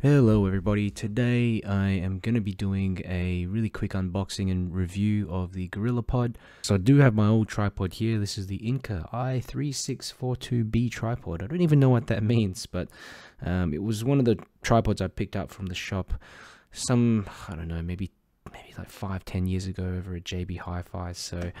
Hello everybody, today I am going to be doing a really quick unboxing and review of the GorillaPod. So I do have my old tripod here, this is the Inca i3642B tripod. I don't even know what that means, but um, it was one of the tripods I picked up from the shop some, I don't know, maybe maybe like five, ten years ago over at JB Hi-Fi. So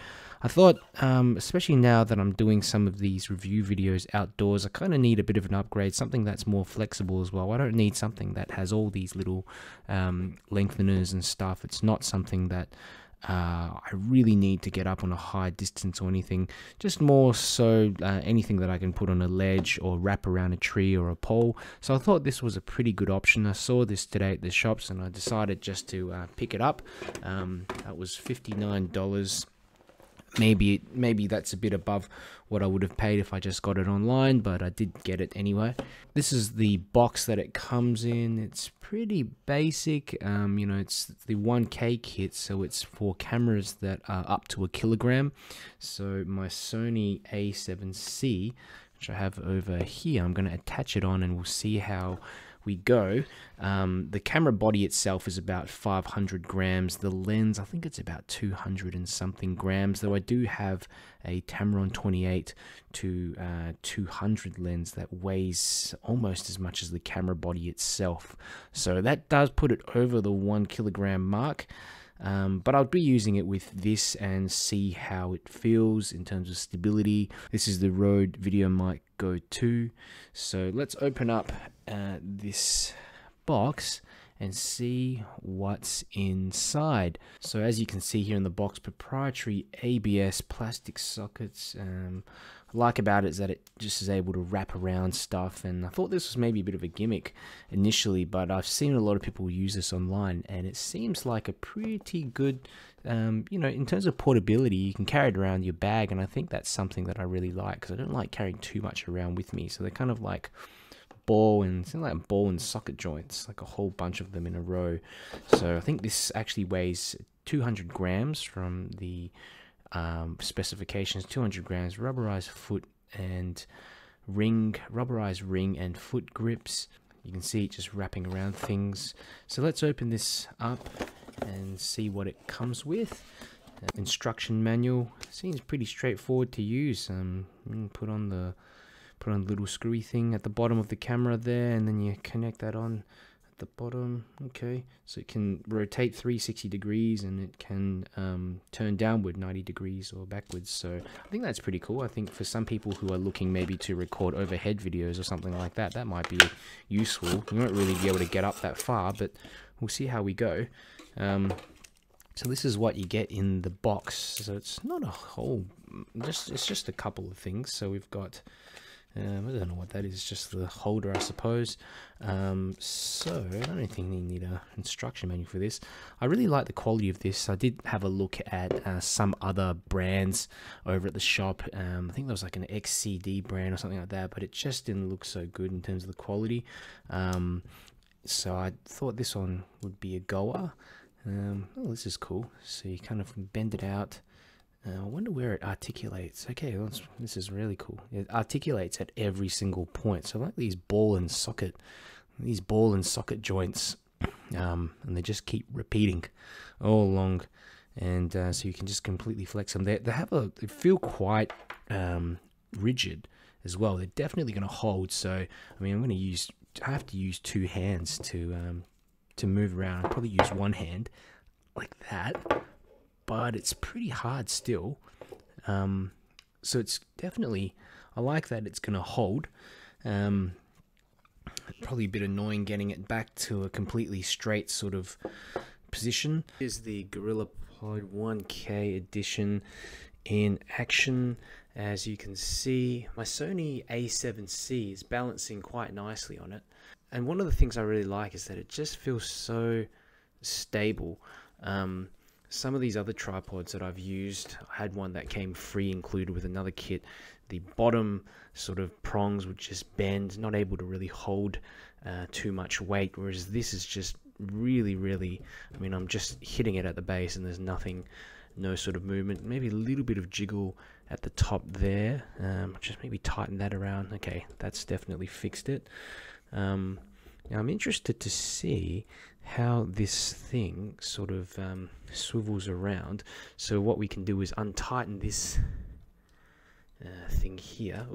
I thought, um, especially now that I'm doing some of these review videos outdoors, I kind of need a bit of an upgrade, something that's more flexible as well. I don't need something that has all these little um, lengtheners and stuff. It's not something that uh, I really need to get up on a high distance or anything. Just more so uh, anything that I can put on a ledge or wrap around a tree or a pole. So I thought this was a pretty good option. I saw this today at the shops and I decided just to uh, pick it up. Um, that was $59 maybe maybe that's a bit above what I would have paid if I just got it online, but I did get it anyway. This is the box that it comes in. It's pretty basic. Um, you know, it's the 1K kit, so it's for cameras that are up to a kilogram. So my Sony A7C, which I have over here, I'm going to attach it on and we'll see how we go. Um, the camera body itself is about 500 grams. The lens, I think it's about 200 and something grams, though I do have a Tamron 28 to uh, 200 lens that weighs almost as much as the camera body itself. So that does put it over the one kilogram mark. Um, but I'll be using it with this and see how it feels in terms of stability. This is the Rode VideoMic Go 2. So let's open up uh, this box and see what's inside. So as you can see here in the box, proprietary ABS plastic sockets. Um, like about it is that it just is able to wrap around stuff and I thought this was maybe a bit of a gimmick initially but I've seen a lot of people use this online and it seems like a pretty good um, you know in terms of portability you can carry it around your bag and I think that's something that I really like because I don't like carrying too much around with me so they're kind of like ball and something like ball and socket joints like a whole bunch of them in a row. So I think this actually weighs 200 grams from the um, specifications 200 grams rubberized foot and ring rubberized ring and foot grips. You can see it just wrapping around things. So let's open this up and see what it comes with. Uh, instruction manual. Seems pretty straightforward to use. Um, put on the put on the little screwy thing at the bottom of the camera there and then you connect that on the bottom okay? So it can rotate 360 degrees and it can um, turn downward 90 degrees or backwards. So I think that's pretty cool. I think for some people who are looking maybe to record overhead videos or something like that that might be useful. You won't really be able to get up that far but we'll see how we go. Um, so this is what you get in the box. So it's not a whole just it's just a couple of things. So we've got um, I don't know what that is, just the holder, I suppose. Um, so, I don't think you need an instruction manual for this. I really like the quality of this. I did have a look at uh, some other brands over at the shop. Um, I think there was like an XCD brand or something like that, but it just didn't look so good in terms of the quality. Um, so, I thought this one would be a goer. Oh, this is cool. So, you kind of bend it out uh, I wonder where it articulates. Okay, this is really cool. It articulates at every single point. So like these ball and socket, these ball and socket joints, um, and they just keep repeating all along. And uh, so you can just completely flex them. They, they have a, they feel quite um, rigid as well. They're definitely going to hold. So I mean, I'm going to use, I have to use two hands to um, to move around. I'll probably use one hand like that but it's pretty hard still. Um, so it's definitely, I like that it's going to hold. Um, probably a bit annoying getting it back to a completely straight sort of position. Is the Gorilla Pod 1K edition in action. As you can see, my Sony a7C is balancing quite nicely on it. And one of the things I really like is that it just feels so stable. Um, some of these other tripods that I've used, I had one that came free included with another kit. The bottom sort of prongs would just bend, not able to really hold uh, too much weight, whereas this is just really, really, I mean, I'm just hitting it at the base and there's nothing, no sort of movement. Maybe a little bit of jiggle at the top there. Um, just maybe tighten that around. Okay, that's definitely fixed it. Um, Now I'm interested to see how this thing sort of um, swivels around. So what we can do is untighten this uh, thing here.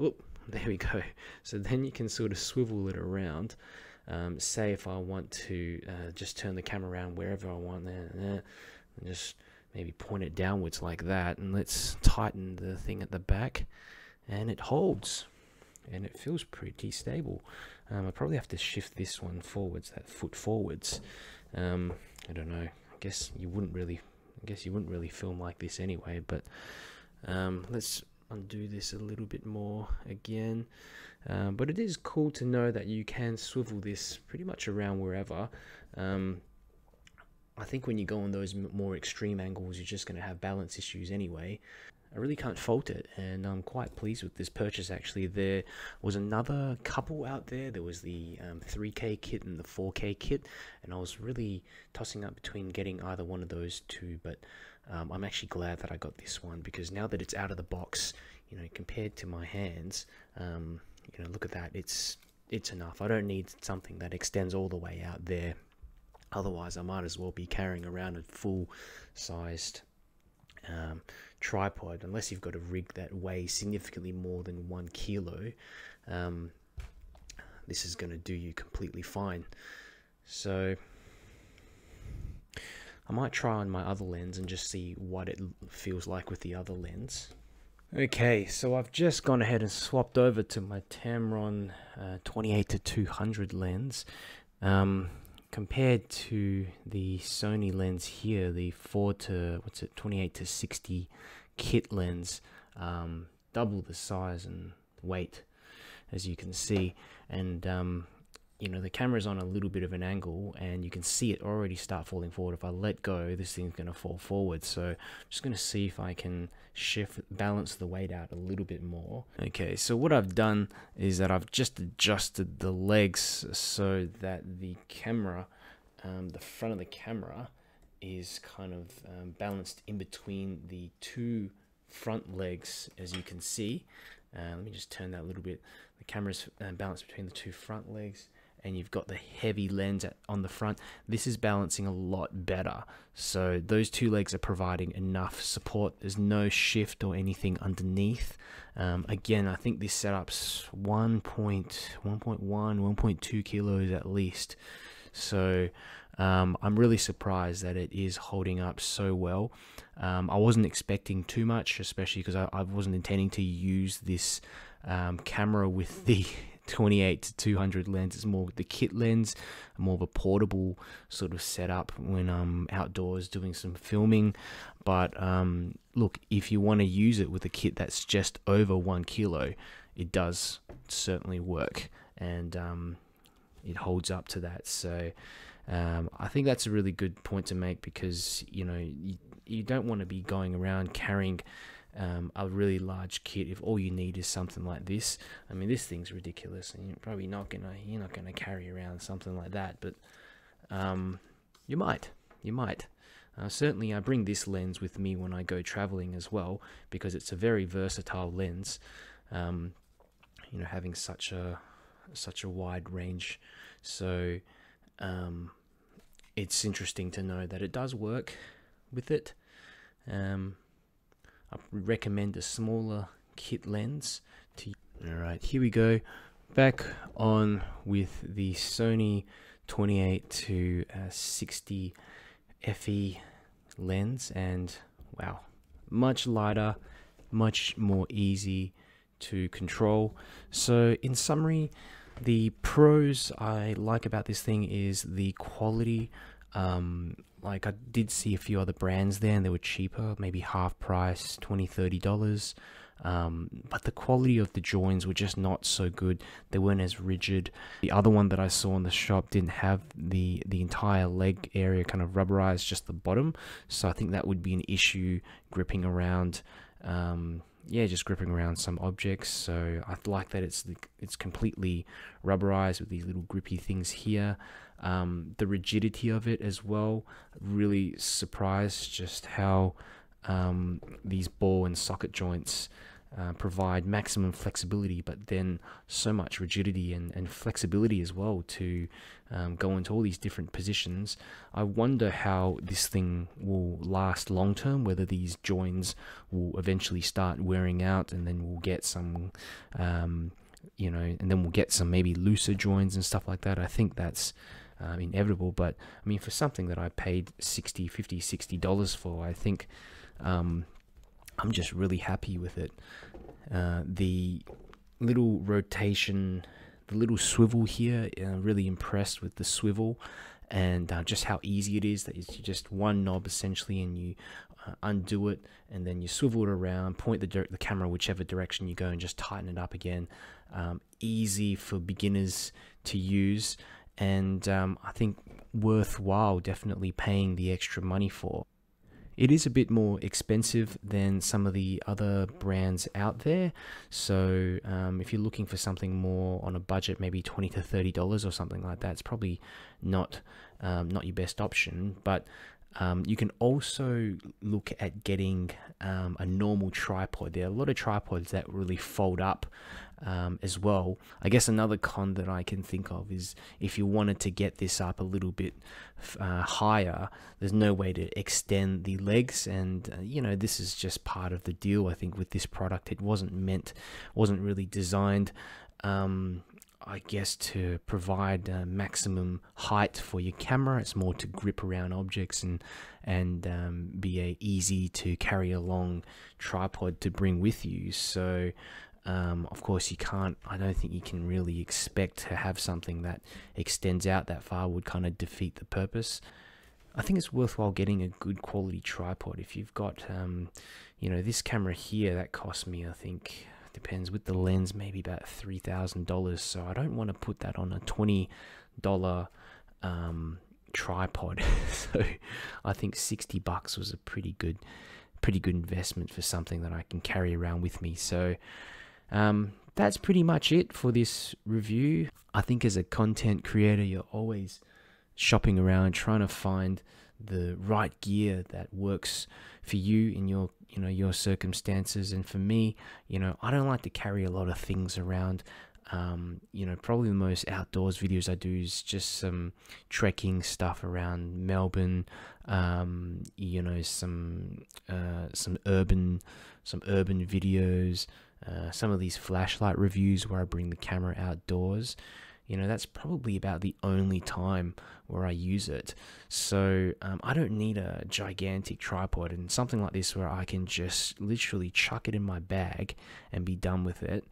There we go. So then you can sort of swivel it around. Um, say if I want to uh, just turn the camera around wherever I want and just maybe point it downwards like that, and let's tighten the thing at the back, and it holds, and it feels pretty stable. Um, I probably have to shift this one forwards, that foot forwards. Um, I don't know. I guess you wouldn't really. I guess you wouldn't really film like this anyway. But um, let's undo this a little bit more again. Um, but it is cool to know that you can swivel this pretty much around wherever. Um, I think when you go on those more extreme angles, you're just going to have balance issues anyway. I really can't fault it, and I'm quite pleased with this purchase. Actually, there was another couple out there. There was the um, 3K kit and the 4K kit, and I was really tossing up between getting either one of those two. But um, I'm actually glad that I got this one because now that it's out of the box, you know, compared to my hands, um, you know, look at that. It's it's enough. I don't need something that extends all the way out there. Otherwise, I might as well be carrying around a full-sized um, tripod, unless you've got a rig that weighs significantly more than one kilo, um, this is going to do you completely fine. So I might try on my other lens and just see what it feels like with the other lens. Okay, so I've just gone ahead and swapped over to my Tamron uh, 28 to 200 lens. Um, compared to the Sony lens here, the 4 to what's it 28 to 60 kit lens, um, double the size and weight, as you can see, and um, you know the camera's on a little bit of an angle and you can see it already start falling forward. If I let go this thing's going to fall forward. So I'm just going to see if I can shift balance the weight out a little bit more. Okay so what I've done is that I've just adjusted the legs so that the camera um, the front of the camera is kind of um, balanced in between the two front legs as you can see. Uh, let me just turn that a little bit. The camera's uh, balanced between the two front legs and you've got the heavy lens at, on the front, this is balancing a lot better. So those two legs are providing enough support. There's no shift or anything underneath. Um, again, I think this setup's 1.1, 1.2 kilos at least. So um, I'm really surprised that it is holding up so well. Um, I wasn't expecting too much, especially because I, I, wasn't intending to use this um, camera with the 28 to 200 lens. It's more the kit lens, more of a portable sort of setup when I'm outdoors doing some filming. But um, look, if you want to use it with a kit that's just over one kilo, it does certainly work and um, it holds up to that. So um, I think that's a really good point to make because you know you, you don't want to be going around carrying um, a really large kit if all you need is something like this. I mean, this thing's ridiculous, and you're probably not gonna you're not gonna carry around something like that, but um, you might, you might. Uh, certainly, I bring this lens with me when I go traveling as well because it's a very versatile lens. Um, you know, having such a such a wide range, so um, it's interesting to know that it does work with it. Um, I recommend a smaller kit lens to Alright, here we go. Back on with the Sony 28 to uh, 60 FE lens and wow, much lighter, much more easy to control. So in summary, the pros I like about this thing is the quality um, like I did see a few other brands there and they were cheaper, maybe half price, 20 $30. Um, but the quality of the joins were just not so good. They weren't as rigid. The other one that I saw in the shop didn't have the the entire leg area kind of rubberized, just the bottom. So I think that would be an issue gripping around. Um, yeah, just gripping around some objects. So I like that it's it's completely rubberized with these little grippy things here. Um, the rigidity of it as well, really surprised just how um, these ball and socket joints uh, provide maximum flexibility, but then so much rigidity and, and flexibility as well to um, go into all these different positions. I wonder how this thing will last long term, whether these joins will eventually start wearing out and then we'll get some, um, you know, and then we'll get some maybe looser joins and stuff like that. I think that's um, inevitable, but I mean, for something that I paid 60, 50, 60 dollars for, I think um, I'm just really happy with it. Uh, the little rotation, the little swivel here, uh, really impressed with the swivel and uh, just how easy it is. That it's just one knob essentially, and you uh, undo it, and then you swivel it around, point the the camera whichever direction you go, and just tighten it up again. Um, easy for beginners to use, and um, I think worthwhile. Definitely paying the extra money for. It is a bit more expensive than some of the other brands out there. So um, if you're looking for something more on a budget, maybe twenty to thirty dollars or something like that, it's probably not um, not your best option. But um, you can also look at getting um, a normal tripod. There are a lot of tripods that really fold up um, as well. I guess another con that I can think of is if you wanted to get this up a little bit uh, higher, there's no way to extend the legs, and uh, you know this is just part of the deal. I think with this product, it wasn't meant, wasn't really designed. Um, I guess to provide uh, maximum height for your camera. It's more to grip around objects and and um, be a easy to carry along tripod to bring with you. So um, of course, you can't, I don't think you can really expect to have something that extends out that far, would kind of defeat the purpose. I think it's worthwhile getting a good quality tripod. If you've got, um, you know, this camera here, that cost me, I think, depends with the lens, maybe about $3,000. So I don't want to put that on a $20 um, tripod. so I think 60 bucks was a pretty good, pretty good investment for something that I can carry around with me. So, um, that's pretty much it for this review. I think as a content creator, you're always shopping around trying to find the right gear that works for you in your you know your circumstances. And for me you know i don't like to carry a lot of things around. Um, you know probably the most outdoors videos i do is just some trekking stuff around melbourne. Um, you know some uh, some urban some urban videos uh, some of these flashlight reviews where I bring the camera outdoors, you know, that's probably about the only time where I use it. So um, I don't need a gigantic tripod and something like this where I can just literally chuck it in my bag and be done with it.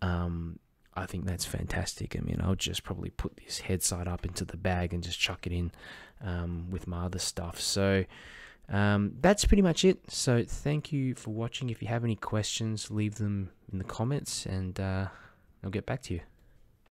Um, I think that's fantastic. I mean, I'll just probably put this head side up into the bag and just chuck it in um, with my other stuff. So, um, that's pretty much it. So thank you for watching. If you have any questions, leave them in the comments and uh, I'll get back to you.